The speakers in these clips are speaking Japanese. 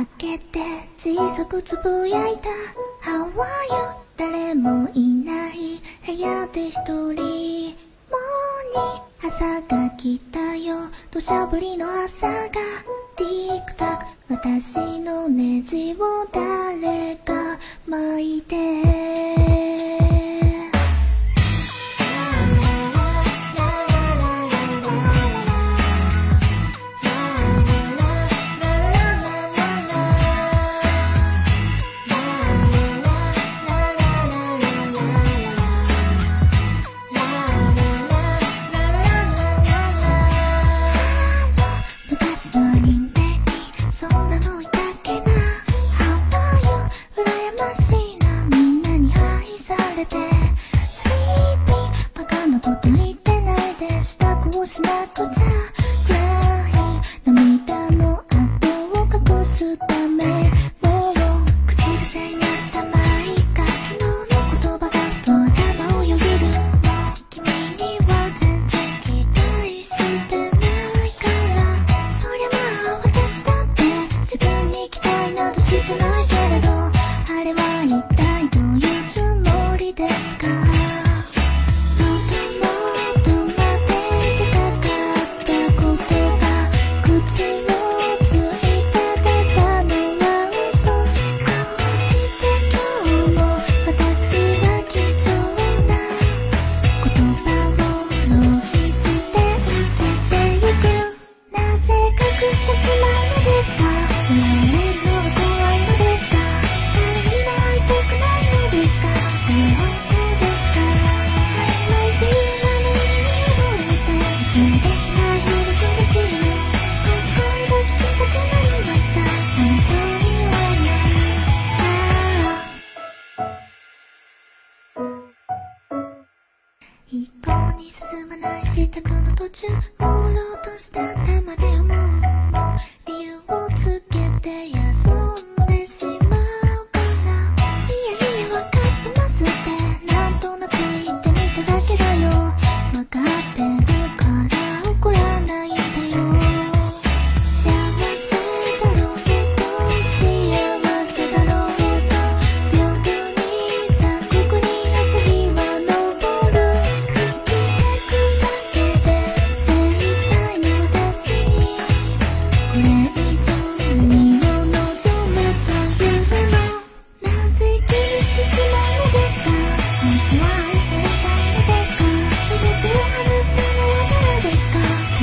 開けて小さくつぶやいた。How are you? 誰もいない部屋で一人。もに朝が来たよ。土砂降りの朝が。ティックタック私のネジを誰か巻いて。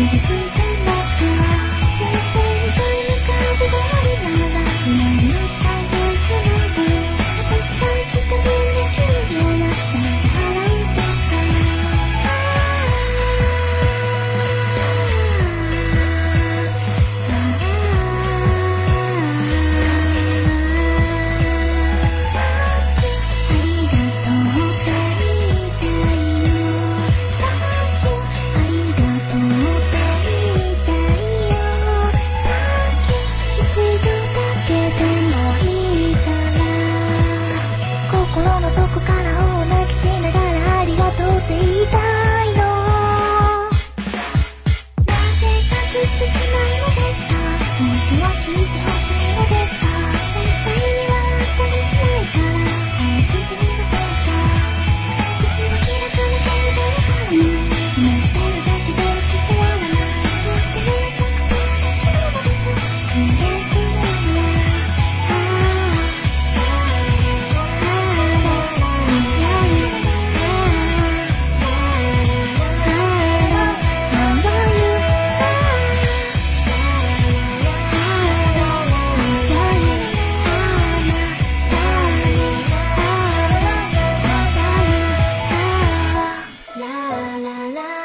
Thank you. la la